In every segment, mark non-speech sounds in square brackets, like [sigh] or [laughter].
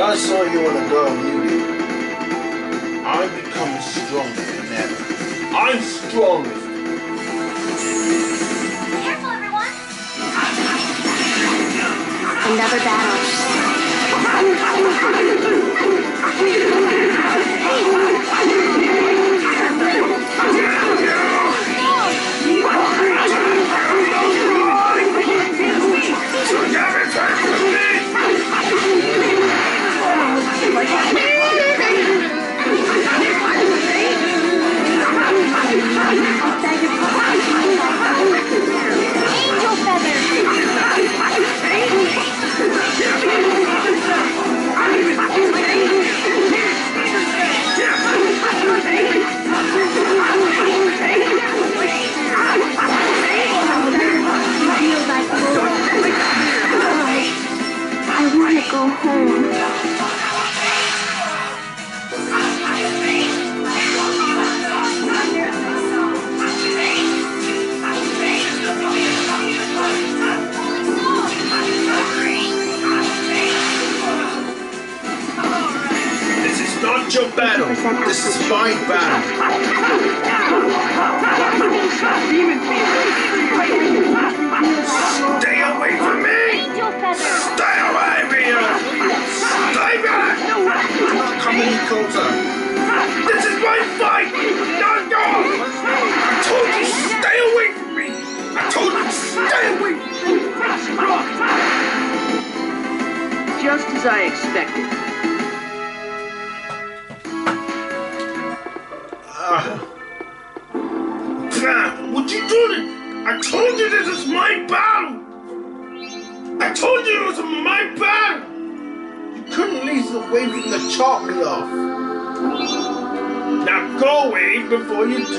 I saw you in a girl beauty, I become stronger than ever. I'm stronger. Careful, everyone. Another battle. [laughs] right back. oito.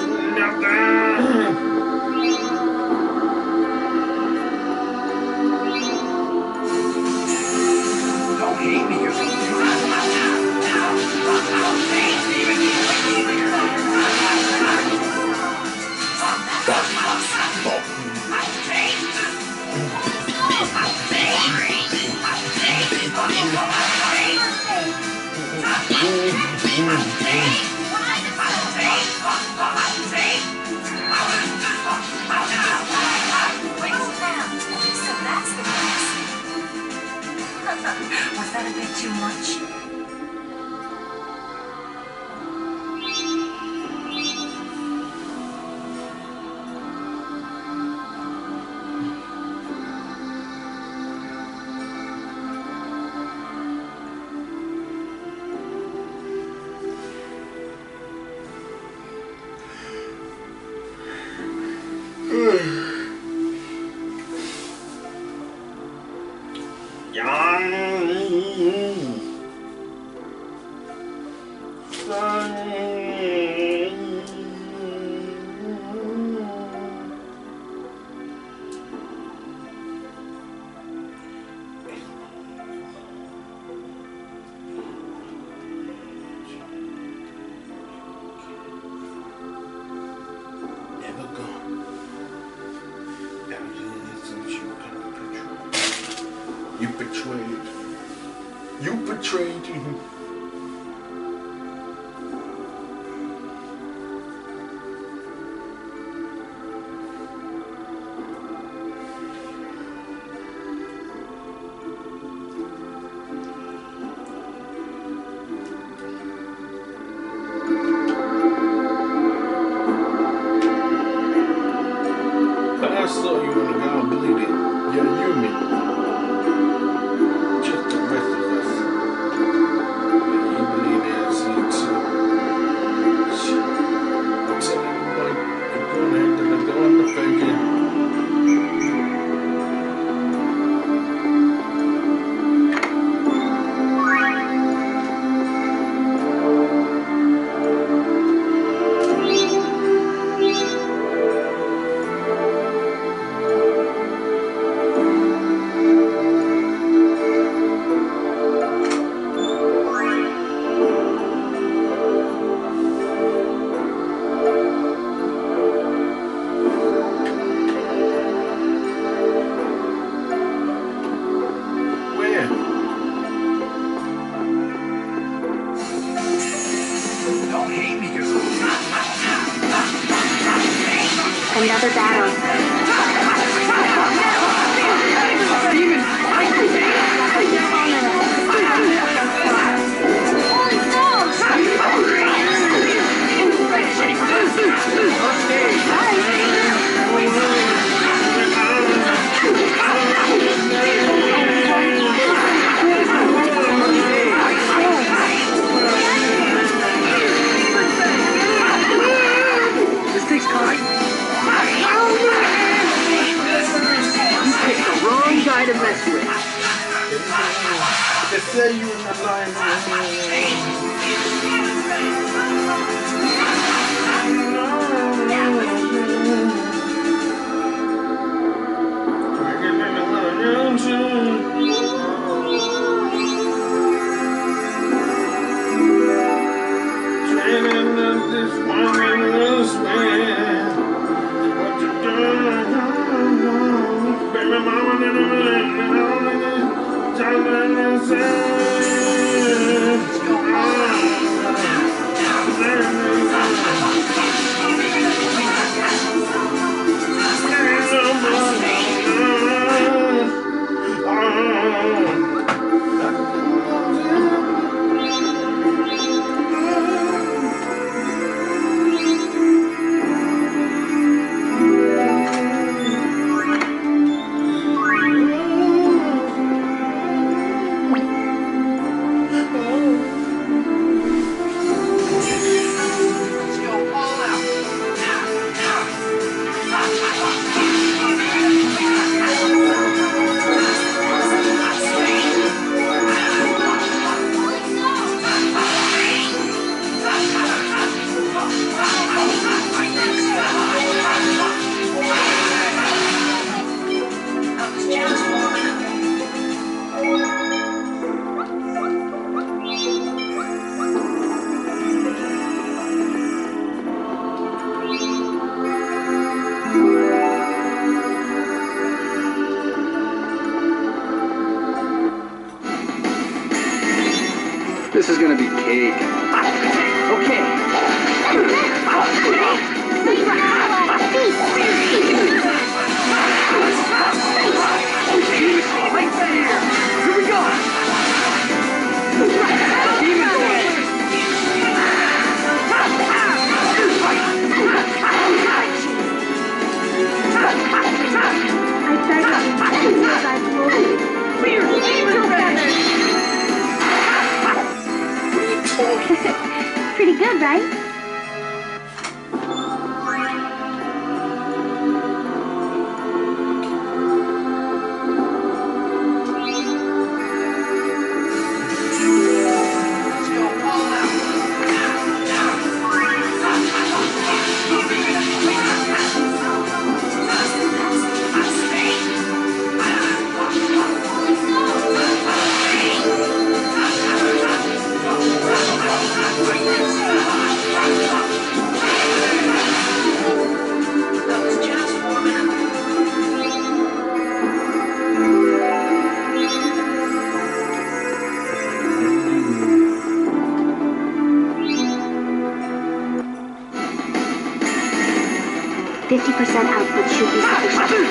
output should be sufficient.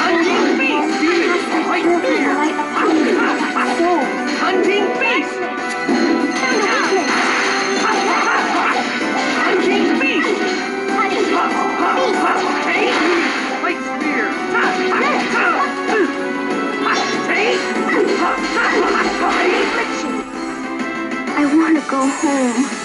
Hunting beast! Right here! Hunting beast! Hunting beast! Light spear! I want to go home.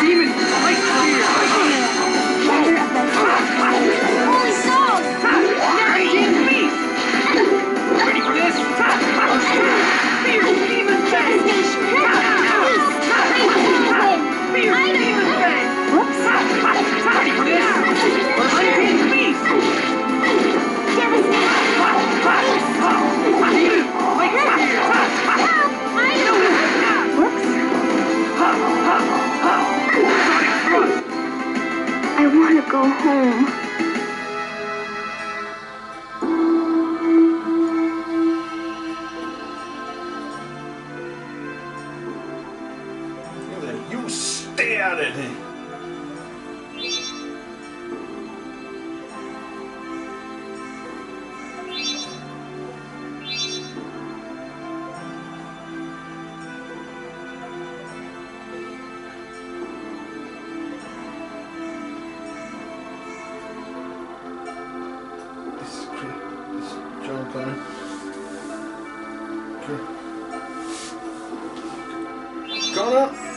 Demon, I'm. Okay. Coming up.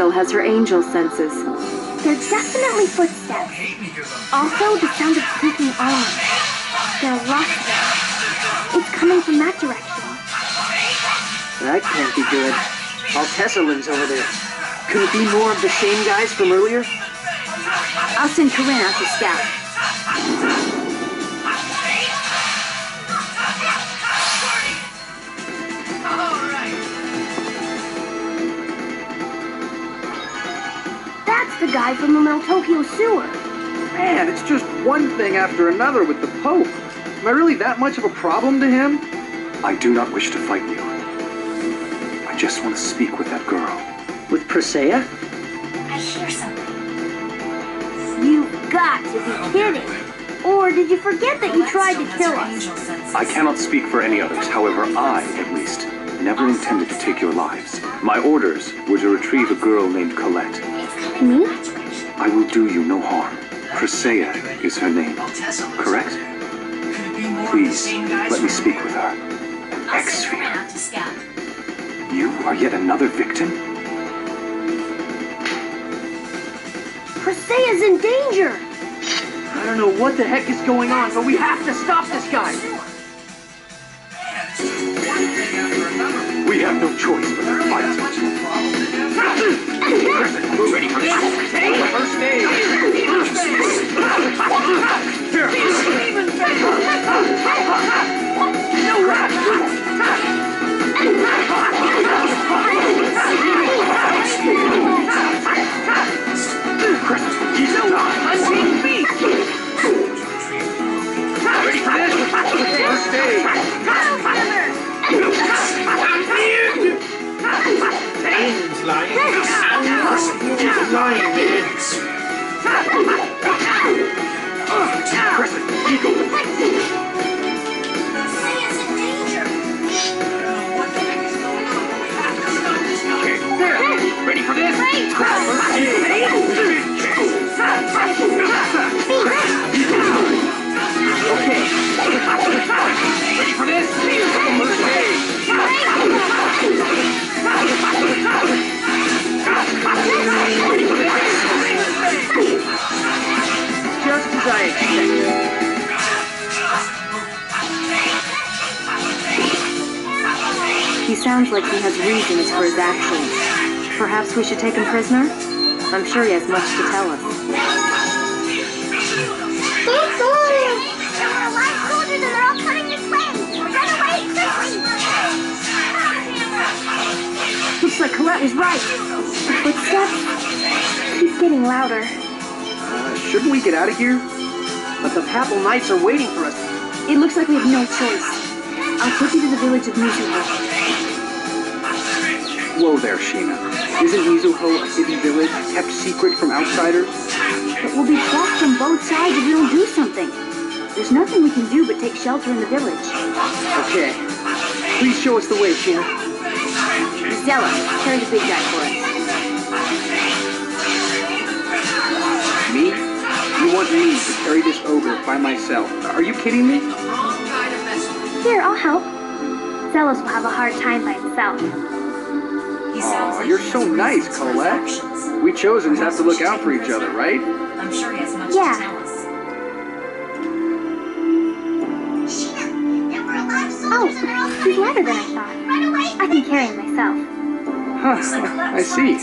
Colette still has her angel senses. They're definitely footsteps. Hate me because I'm Also, the sound of creaking armor. They're lots of. It's coming from that direction. That can't be good. Altessa lives over there. Could it be more of the same guys from earlier? I'll send Corrine out to scout. Guy from the Meltokio sewer. Man, it's just one thing after another with the Pope. Am I really that much of a problem to him? I do not wish to fight you. I just want to speak with that girl. With Presea? I hear something. You've got to be kidding. Or did you forget that you tried to kill us? I cannot speak for any others. However, I, at least, never intended to take your lives. My orders were to retrieve a girl named Colette. Me? I will do you no harm. Presea is her name, Altessa correct? over there. Could it be more of the Please, let me speak with her. An Exsphere. You are yet another victim? Presea's in danger. I don't know what the heck is going on, but we have to stop this guy. Man, it's just one thing after another. We have no choice but to fight. First aid. He's alive! Ready for this? Aid. He's lying. Man. Presea's in danger. What the heck He sounds like he has reasons for his actions. Perhaps we should take him prisoner? I'm sure he has much to tell us. There are soldiers and they're all. Run away quickly. Looks like Colette was right. The footsteps keep getting louder. Uh, shouldn't we get out of here? The Papal Knights are waiting for us. It looks like we have no choice. I'll take you to the village of Mizuho. Whoa there, Sheena. Isn't Mizuho a hidden village kept secret from outsiders? But we'll be trapped from both sides if we don't do something. There's nothing we can do but take shelter in the village. Okay. Please show us the way, Sheena. Zelos, carry the big guy for us. You want me to carry this ogre by myself? Are you kidding me? Wrong guy to mess with. Here, I'll help. Zelos will have a hard time by himself. Aw, you're so nice, Colette. We chosen have to look out for each other, right? I'm sure he has much Yeah. to tell us. Oh, he's lighter than I thought. I can carry him myself. Huh, [laughs] I see.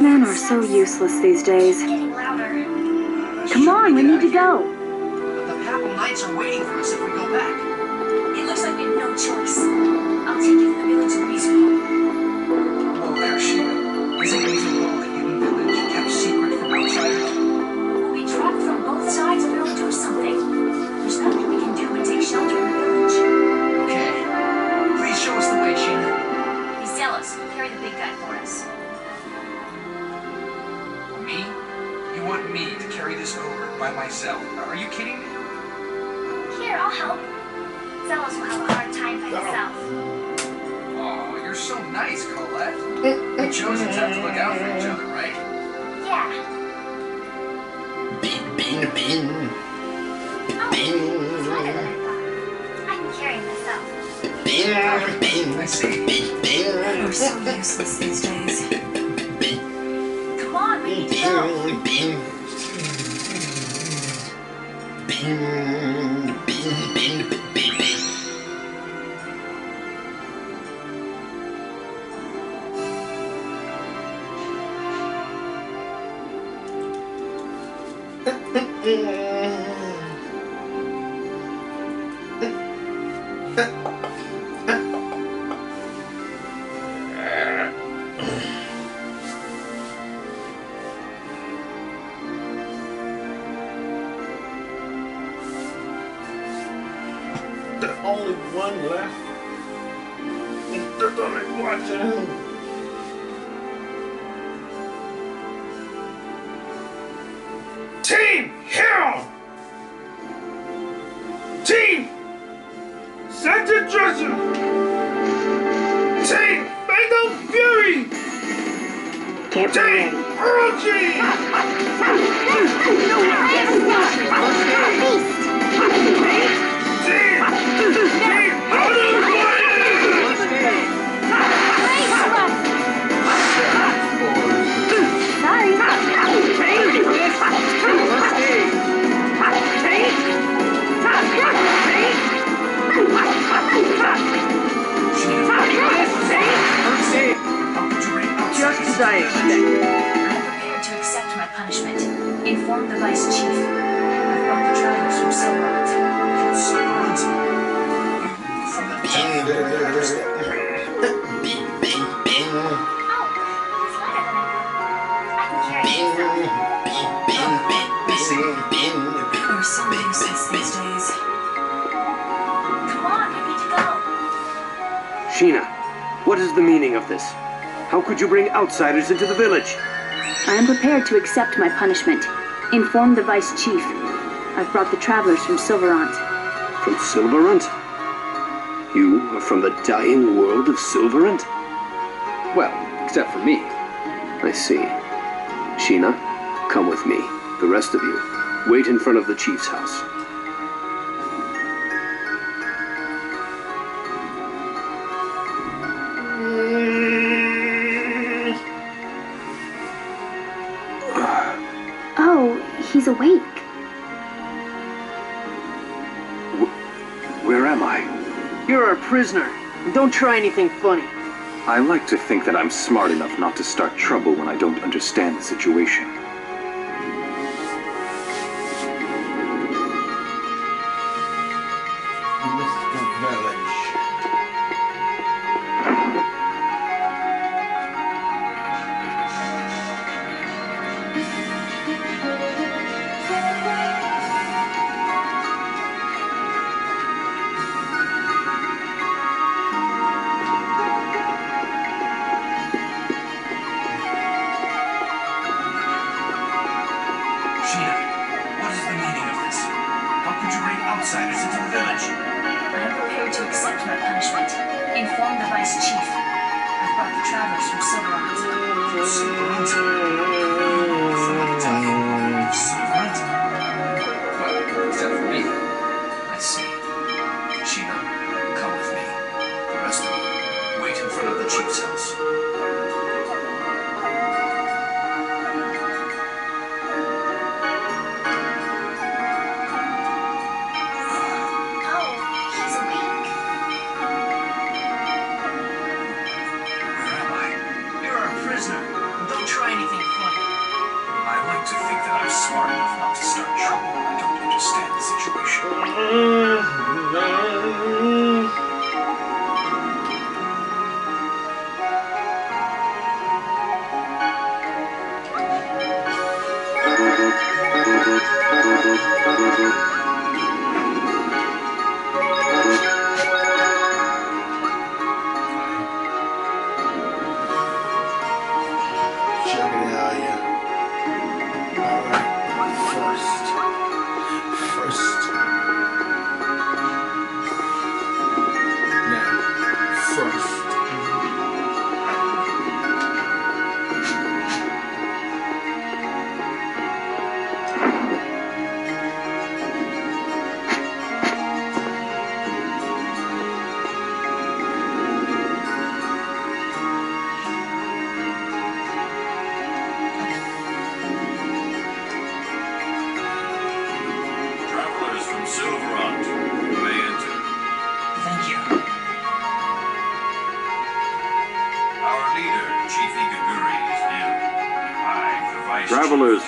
Men are so useless these days. Getting louder. Come on, we need to go. But the Papal Knights are waiting for us if we go back. It looks like we have no choice. I'll take you to the village of Mizuho. Cell, are you kidding me? Here, I'll help. Zelos will have a hard time by himself. Oh. you're so nice, Colette. we chose have to look out for each other, right? Yeah. Bean, bean, bean. Oh, I'm carrying myself. Bean, bean, I see. bean, bean. We're so useless these days. Come on, we need to go. Bean, bean bin, bin, bin, bin, bin. Mm-mm-mm. [laughs] there's only one left. And there's only one outsiders into the village. I am prepared to accept my punishment. Inform the Vice Chief. I've brought the travelers from Sylvarant. From Sylvarant? You are from the dying world of Sylvarant? Well, except for me. I see. Sheena, come with me. The rest of you, wait in front of the Chief's house. try anything funny. I like to think that I'm smart enough not to start trouble when I don't understand the situation.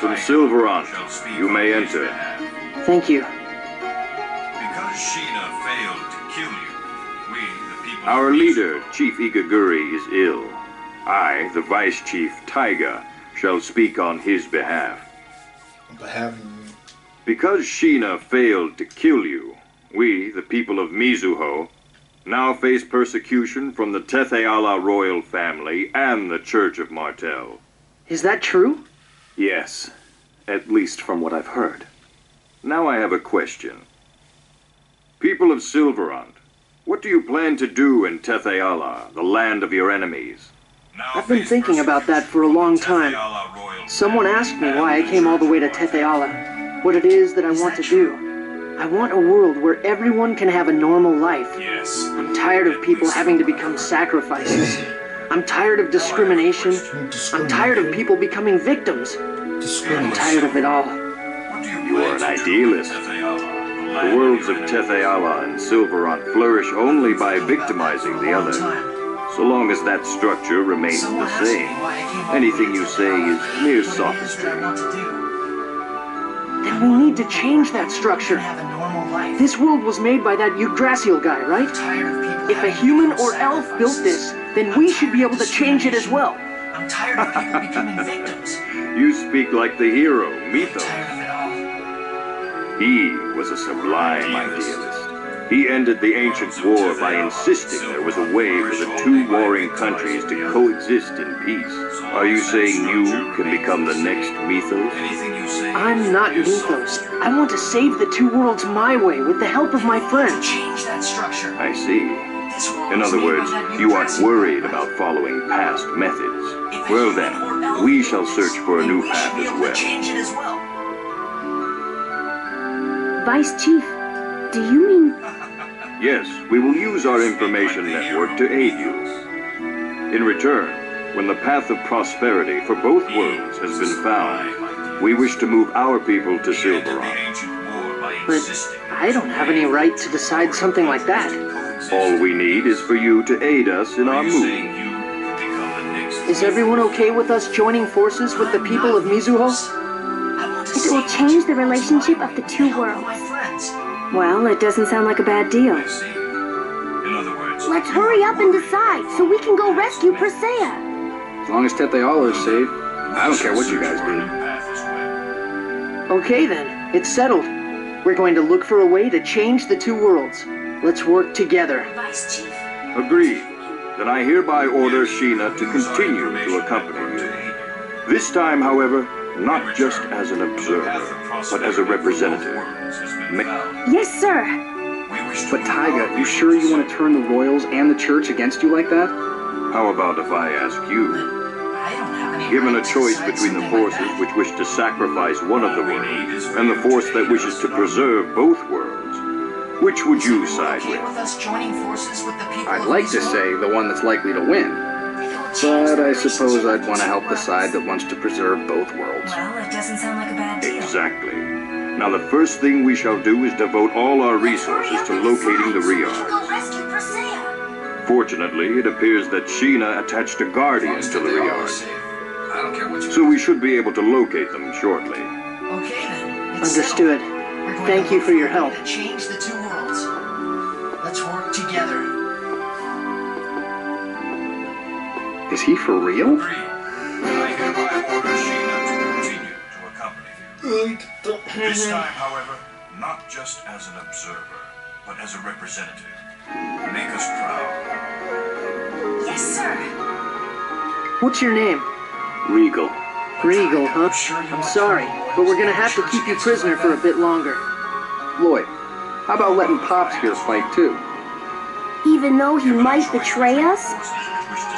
From Tiger Sylvarant, you may enter. Thank you. Because Sheena failed to kill you, we, the people Our leader, Chief Igaguri, is ill. I, the Vice Chief Tiga, shall speak on his behalf. On behalf of Because Sheena failed to kill you, we, the people of Mizuho, now face persecution from the Tethe'alla royal family and the Church of Martel. Is that true? Yes, at least from what I've heard. Now I have a question. People of Sylvarant, what do you plan to do in Tethe'alla, the land of your enemies? Now I've been thinking about that for a long time. Someone asked me why I came all the way to Church of Tethe'alla, what it is that I want to do. I want a world where everyone can have a normal life. Yes. I'm tired of people having to become sacrifices. I'm tired of discrimination. I'm tired of people becoming victims. I'm tired of it all. You, You are an to do in idealist. The The worlds of your Tethe'alla and Sylvarant flourish only by victimizing the other. So long as that structure remains the same, anything you say is mere sophistry. Then we need to change that structure. This world was made by that Yggdrasil guy, right? If a human or elf built this, then we should be able to change it as well. I'm tired of people becoming victims. You speak like the hero, Mithos. Tired of it all. He was a sublime idealist. He ended the ancient war by insisting there was a way for the two warring countries to coexist in peace. Are you saying you can become the next Mithos? Anything you say I'm not Mithos. I want to save the two worlds my way with the help of my friends. Change that structure. I see. In other words, you aren't worried about following past methods. Well then, we shall search for a new path as well. as well. Vice Chief, do you mean Yes, we will use our information network to aid you. In return, when the path of prosperity for both worlds has been found, we wish to move our people to He ended the Sylvarant. ancient war by But I don't have any right to decide something like that. All we need is for you to aid us in our move. saying you can become the next Is everyone okay with us joining forces with the people of Mizuho? I want to it will change the relationship of the two worlds? My friends. Well, it doesn't sound like a bad deal. I see. In other words, Let's hurry up and decide so we can go rescue Presea. As long as Tethe'alla is safe, I don't care what you guys do. path as well. Okay then, it's settled. We're going to look for a way to change the two worlds. Let's work together. Vice Chief. Agreed. Then I hereby order Sheena to continue to accompany you. This time, however, not just as an observer, but as a representative. Ma- Yes, sir. But Tiga, you sure you want to turn the royals and the church against you like that? How about if I ask you? I don't have any Given a choice between the forces which wish to sacrifice one of the worlds and the force that wishes to preserve both worlds, which would you side with? with us joining forces with the people I'd like to say the one that's likely to win, It will change but I suppose I'd want to help the side that wants to preserve both worlds. Well, it doesn't sound like a bad deal. Exactly. Now the first thing we shall do is devote all our resources to locating the We can Rheaird. go rescue Presea. Fortunately, it appears that Sheena attached a guardian to the Rheaird, I don't care what you so we should be able to locate them shortly. Okay then. Understood. settled. We're going Thank you for your help. To change the two worlds. Let's work together. Is he for real? This mm-hmm. time, however, not just as an observer, but as a representative. Make us proud. Yes, sir. What's your name? Regal. Regal, huh? I'm sorry, but we're gonna have to keep you prisoner for a bit longer. Lloyd, how about letting Pops here fight too? Even though he might betray us?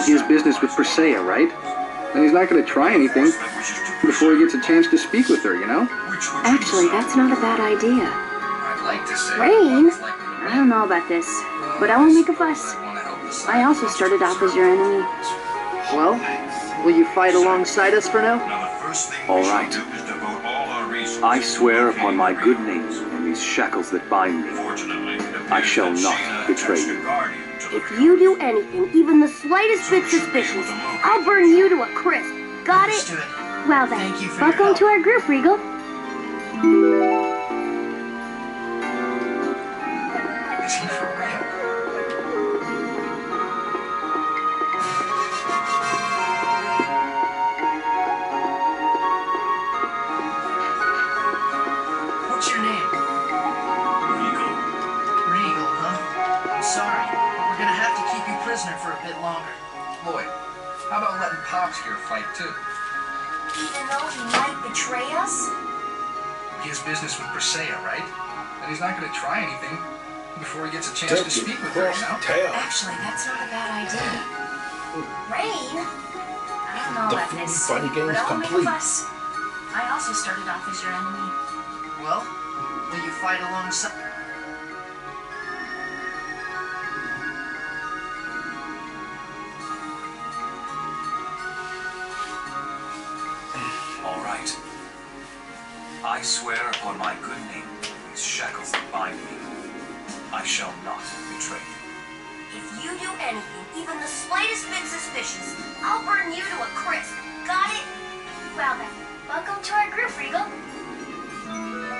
He has business with Presea, right? And he's not going to try anything before he gets a chance to speak with her, you know? Actually, that's not a bad idea. I'd like to say. Raine? I don't know about this, but I won't make a fuss. I also started off as your enemy. Well, will you fight alongside us for now? Now the first thing All we shall right. do is devote all our resources. I swear upon my good name and these shackles that bind me, I shall not betray attached a you. Guardian to the If you do anything, even the slightest bit suspicious, I'll burn you to a crisp. Got it? Well then, Thank you for your welcome to our group, Regal. Is he for real? Lloyd, how about letting Pops here fight too? Even though he might betray us? He has business with Presea, right? And he's not going to try anything before he gets a chance to speak with her, you know? tail. Actually, that's not a bad idea. Raine? I don't know The about Fluid this, Fighting game but is I'll make a complete. fuss. I also started off as your enemy. Well, will you fight alongside? Right. I swear upon my good name, these shackles that bind me, I shall not betray you. If you do anything, even the slightest bit suspicious, I'll burn you to a crisp. Got it? Well then, welcome to our group, Regal.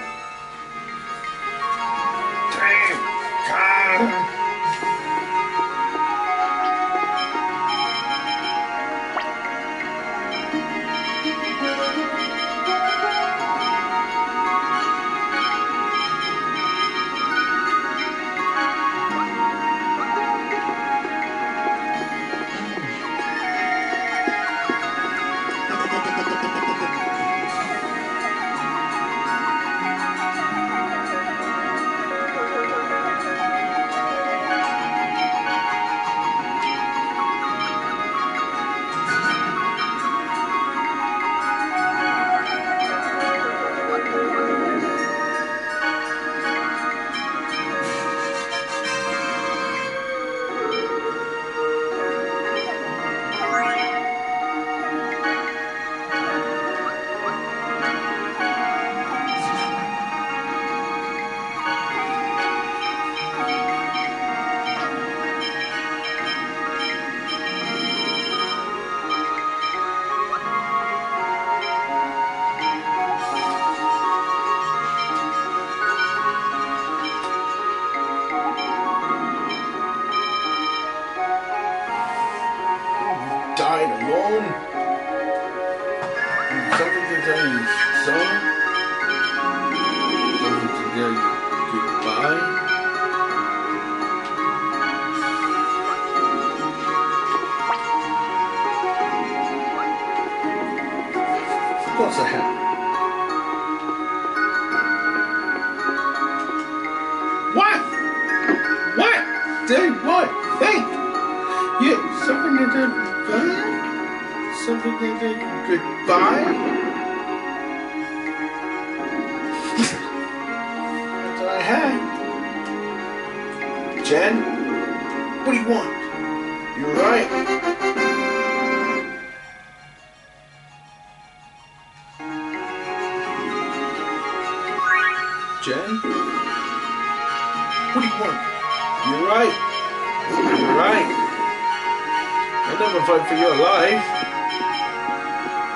Fight for your life.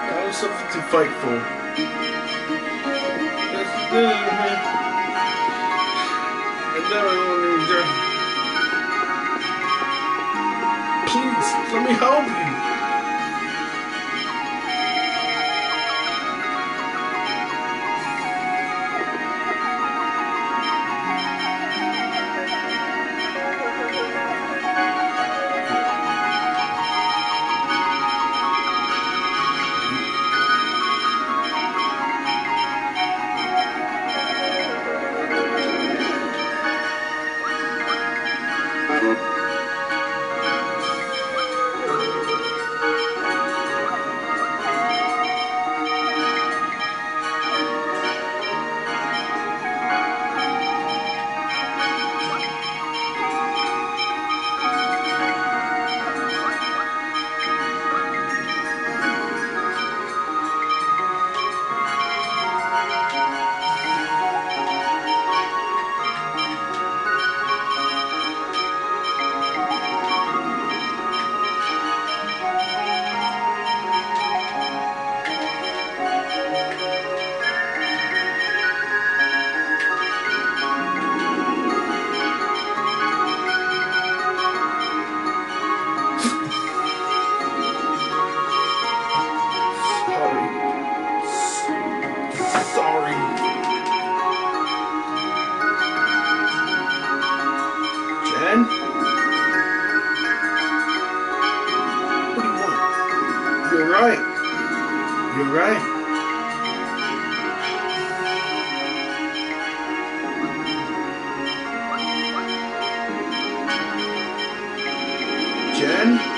I have something to fight for. That's I never want to. Please, let me help you. Jen?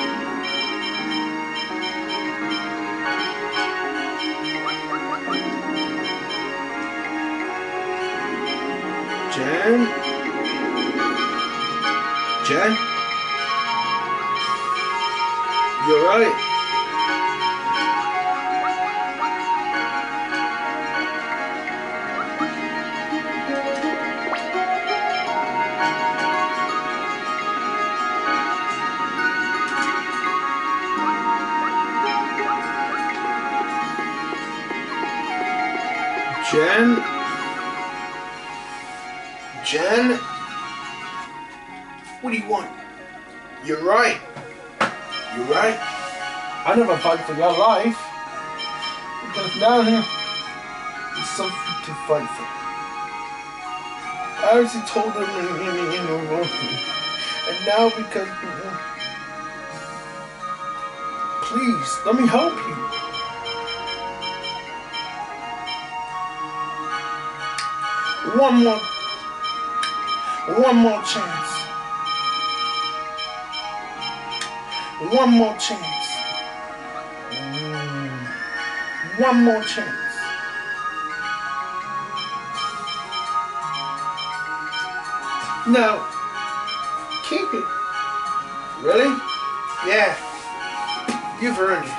Fight for your life. Because now there is something to fight for. I already told them in, in, in the room. And now because... Please, let me help you. One more, one more chance. One more chance. One more chance. No. Keep it. Really? Yeah. You've earned it.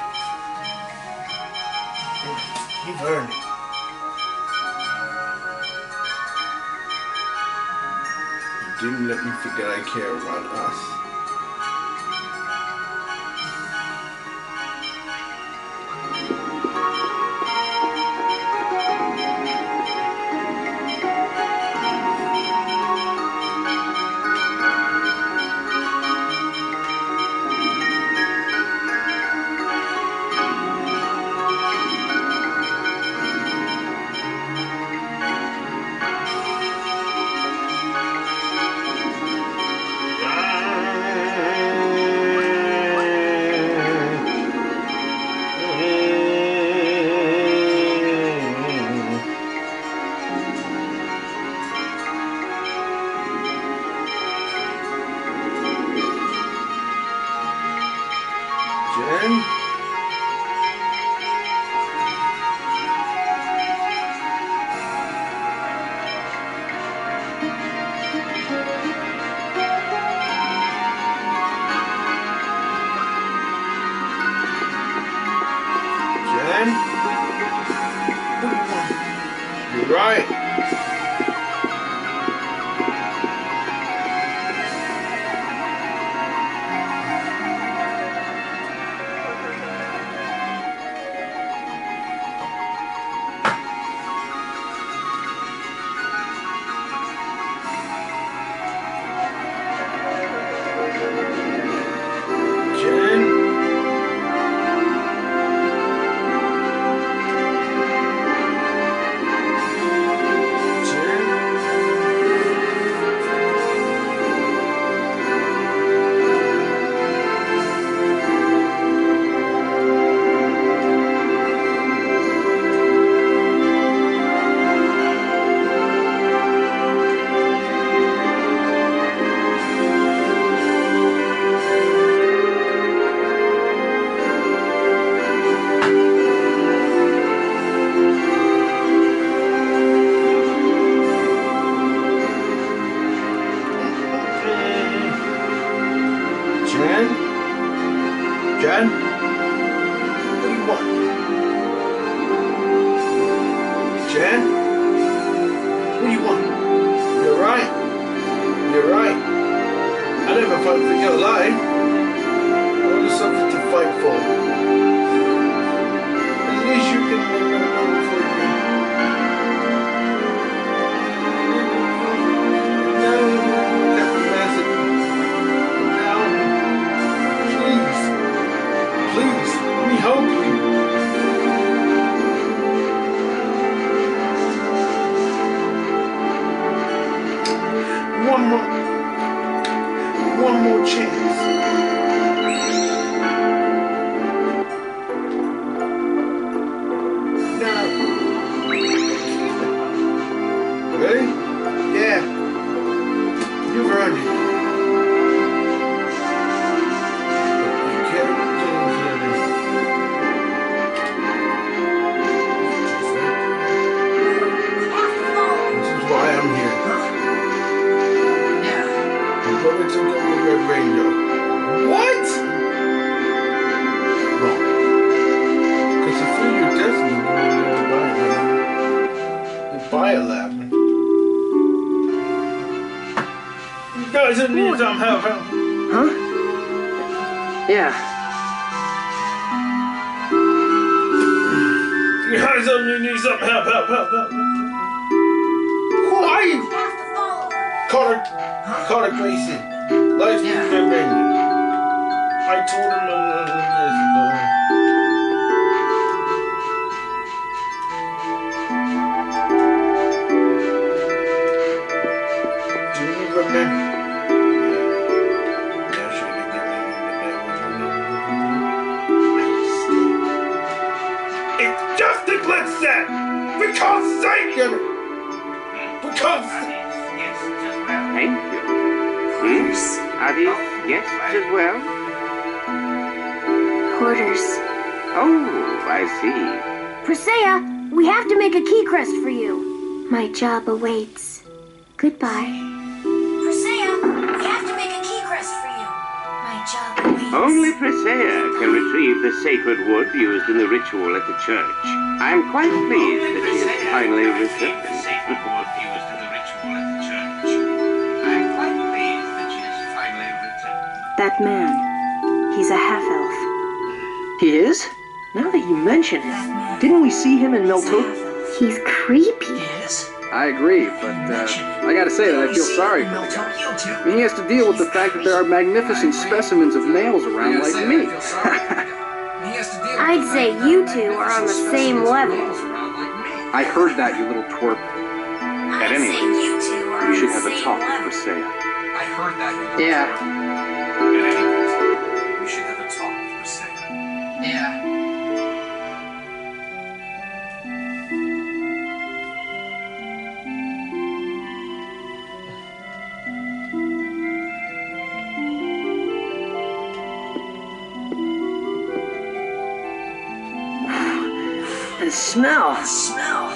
You've earned it. You didn't let me forget I care about us. Only Presea can retrieve the sacred wood used in the ritual at the church. I am quite pleased that she has finally returned. That man, he's a half elf. He is? Now that you mention it, didn't we see him in Meltokio? He's creepy. Yes. I agree, but uh, I gotta say that I feel sorry for the guy. I mean, he has to deal with the fact that there are magnificent specimens of males around like me. [laughs] I'd say you two are on the same level. I heard that, you little twerp. At any rate, You two are we on should have a talk level. with Presea. I heard that. Yeah. At any rate, we should have a talk with Presea. Yeah. Smell. Smell.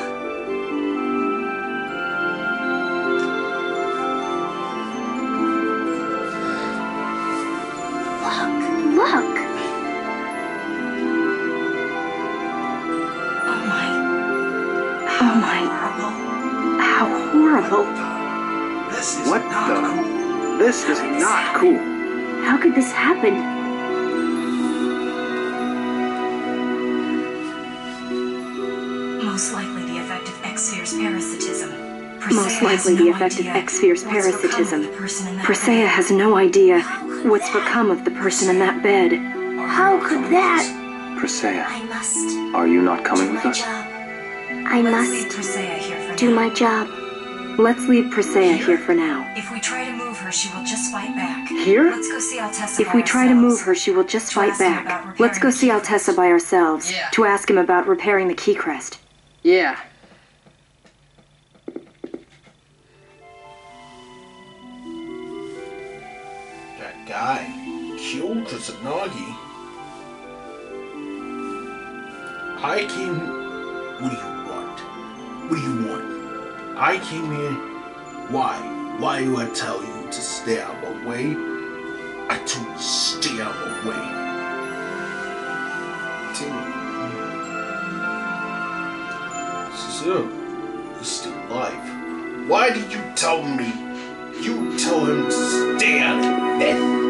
Look. Oh my. Oh my. How horrible. This is What not the? cool. This is not cool. How could this happen? Likely the effect of Exsphere's parasitism. Presea has no idea what's become of the person in that bed. How could that? Presea, I must are you not coming with us? I must Presea here for do my job. Let's leave Presea here for now. If we try to move her, she will just fight back. Here? Let's go see Altessa If by we try to move her, she will just fight ask him about back. Let's go see key Altessa by ourselves Yeah. to ask him about repairing the key crest. Yeah. Guy killed Kusanagi. I came. What do you want? What do you want? I came here. Why? Why do I tell you to stay out of my way? I told you stay out of my way. So, he's still alive. Why did you tell me? You tell him to stay out of.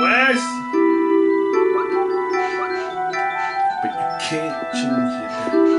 Wes! But you can't change it.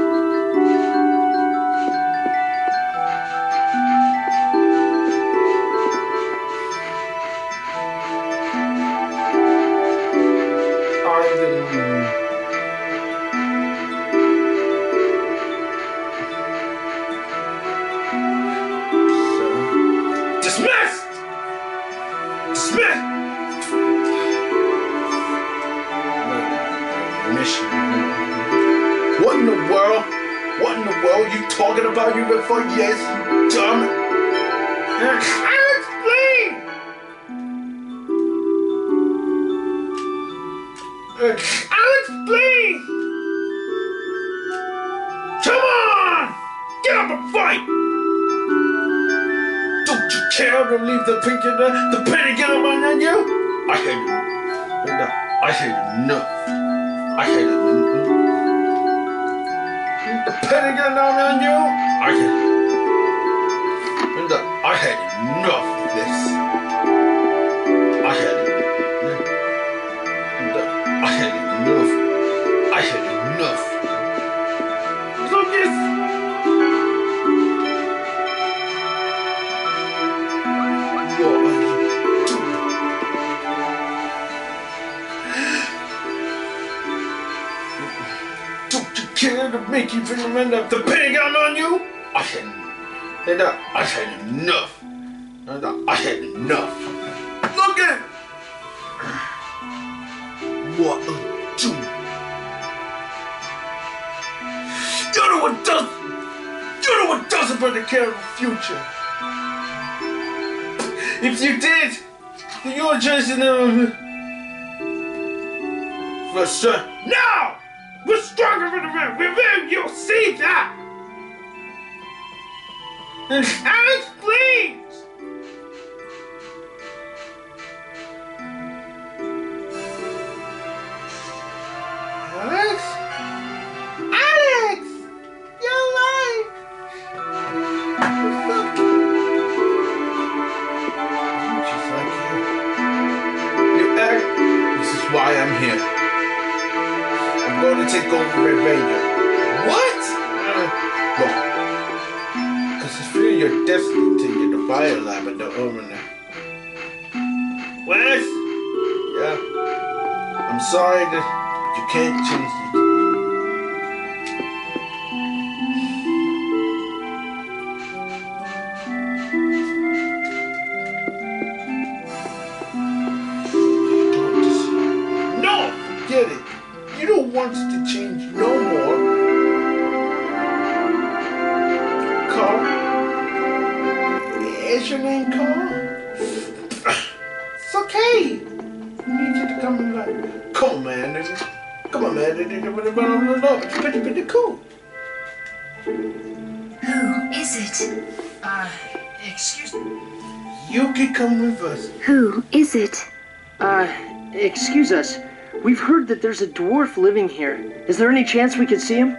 that there's a dwarf living here. Is there any chance we could see him?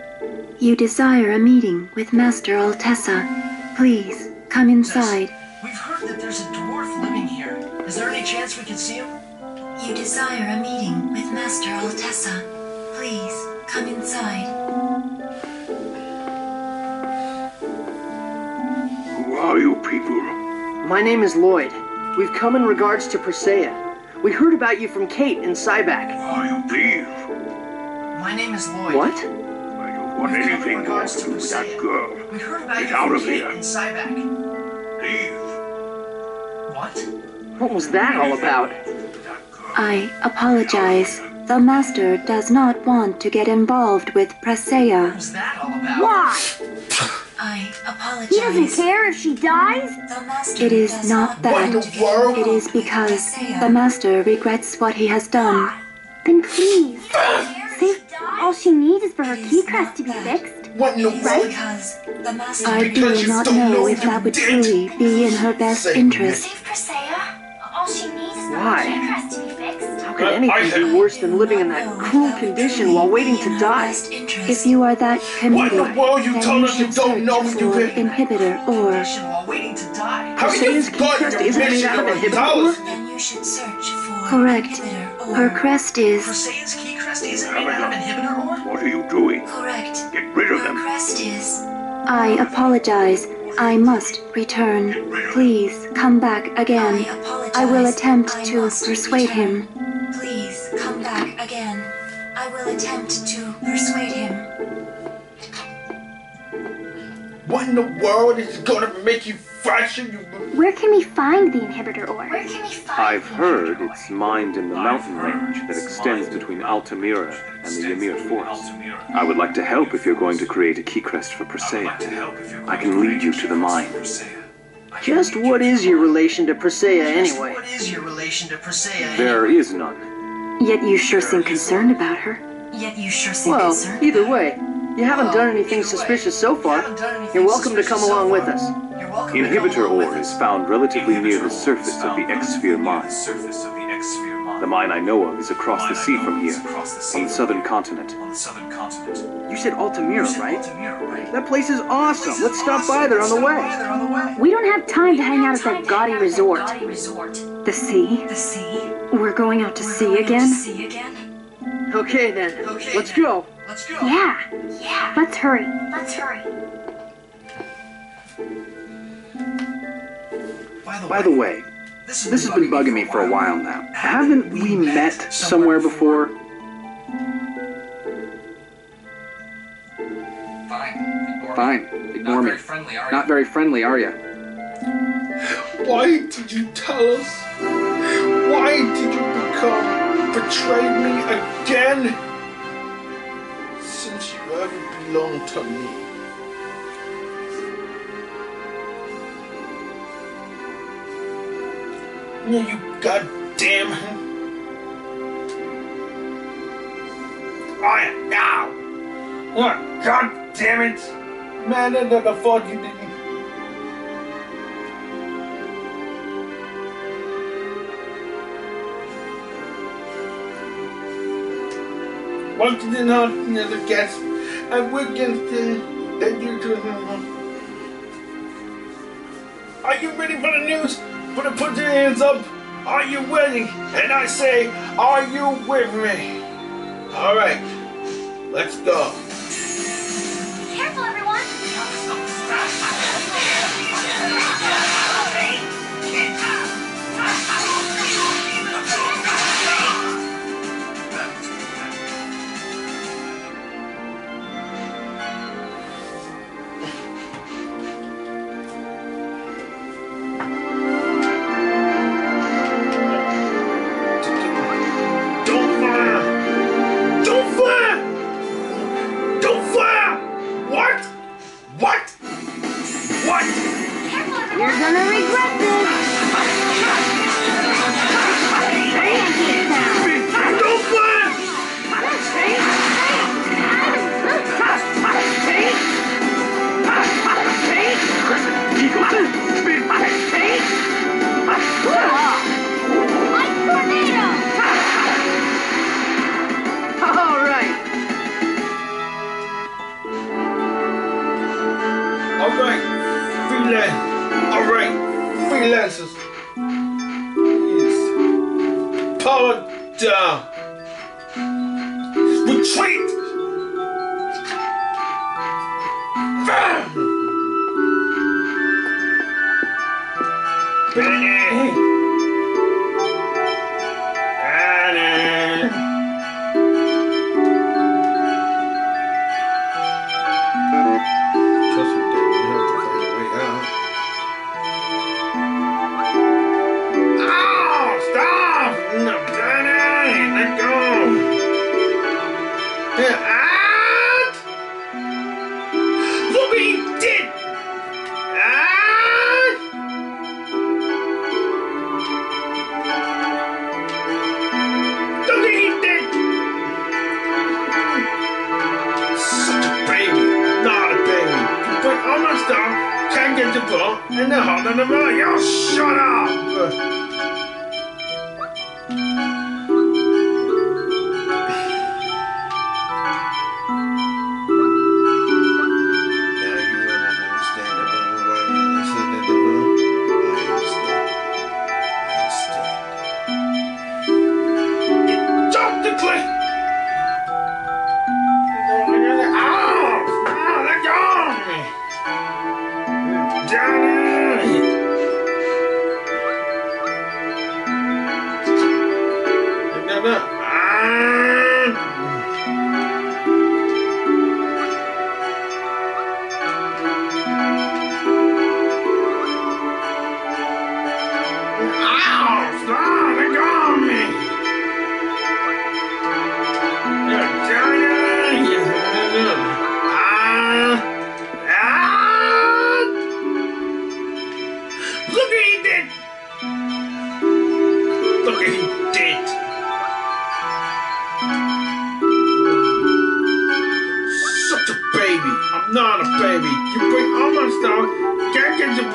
You desire a meeting with Master Altessa. Please, come inside. Yes. We've heard that there's a dwarf living here. Is there any chance we could see him? You desire a meeting with Master Altessa. Please, come inside. Who are you people? My name is Lloyd. We've come in regards to Presea. We heard about you from Kate in Sybak. You? My name is Lloyd. What? I don't want We've anything to do with that girl. We heard about Get you out from of Kate here. in Sybak. Thief. What? What was that all about? I apologize. The Master does not want to get involved with Presea. What was that all about? Why? I apologize. He doesn't care if she dies. It is not that. It is because the master regrets what he has done. Then please, save. all she needs is for her keycrest to be fixed. What no right? I do not know if that would truly be in her best interest. Why? Could I- anything I- be worse than living in that cruel condition while waiting to die? If you are that What in the world you then told us you don't know search we do for inhibitor or while waiting to die. How can you Priscilla's key forget crest your isn't made mission out of over inhibitor dollars? Then you should search for correct. Her crest is Presea's key crest isn't made out of inhibitor ore? What are you doing? Correct. Get rid of Her them. crest is. I apologize. I must return. Please come back again. I. I will attempt I to persuade return. him. Please come back again. I will attempt to persuade him. What in the world is gonna make you faster? You Where can we find the inhibitor ore? Where can we find I've heard it's mined in the mountain range that extends between Altamira and the Ymir Forest. I would like to help if you're going to create a key crest for Presea. I can lead you to the mine. Just what is your relation to Presea anyway? What is your relation to Presea? There is none. Yet you sure seem concerned about her. Yet you sure seem Well, concerned. either way, you haven't done anything suspicious so far. You're welcome to come along with us. You're welcome to come Inhibitor ore is found relatively near the surface of the Exsphere mine. Surface of the mine. I know of is across the Mine I sea from here, across the sea on the southern continent. on the southern continent. You said Altamira, right? Altamira, right? That place is awesome. Let's stop by there on the way. They're on the way. We don't have time to hang out at that gaudy resort. The sea? The sea. We're going out to We're sea going out to again? sea again? Okay then, Okay, let's then. go. Let's go. Yeah, Yeah, let's hurry. let's hurry. By the way, this this has been bugging me for a while now. Haven't we met somewhere before? Fine. Ignore Fine, me. ignore Not me. very friendly, are Not you? very friendly, are you? Why did you tell us? Why did you become betray me again? Since you ever belonged to me. You goddamn. I am now. Oh, God damn it. Man, that the fuck you didn't. What did not never guess? I against him that you do Are you ready for the news? Put put your hands up. Are you ready? And I say, are you with me? All right, let's go. Down. Retreat. Bam! Benny.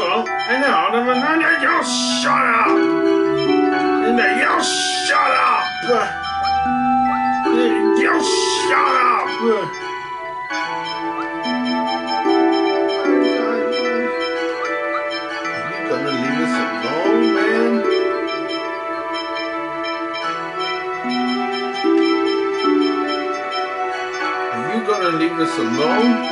Then all of a sudden you shut up! Then you shut up! You shut up! Are you gonna leave us alone, man? Are you gonna leave us alone?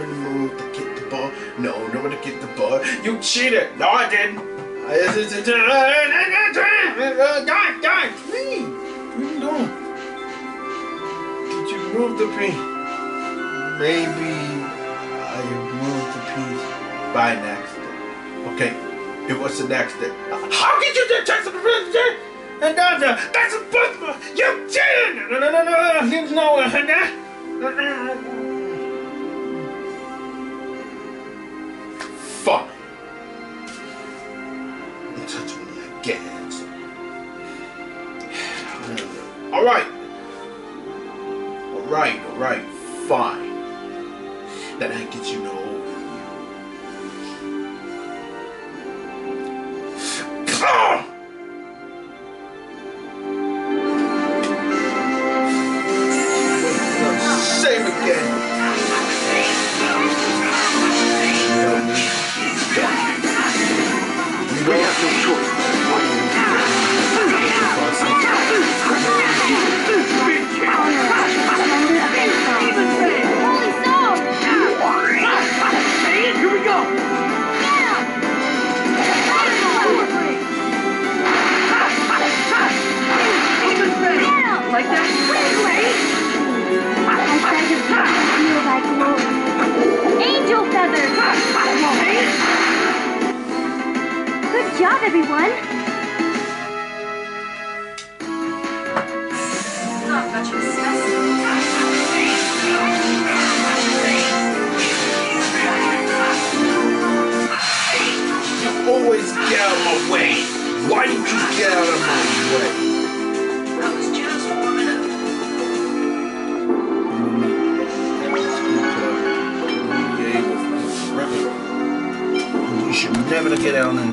Moved to get the ball. No, nobody get the ball. You cheated. No, I didn't. Guys, guys, please. What are you doing? Did you move the piece? Maybe I moved the piece by an accident. Okay, it was an accident. How could you do text the president? And that's a, that's a. You cheated. No, no, no, no, no. There's no, uh, Fine. Don't touch me again. All right. All right. All right. Fine. Then I get you know.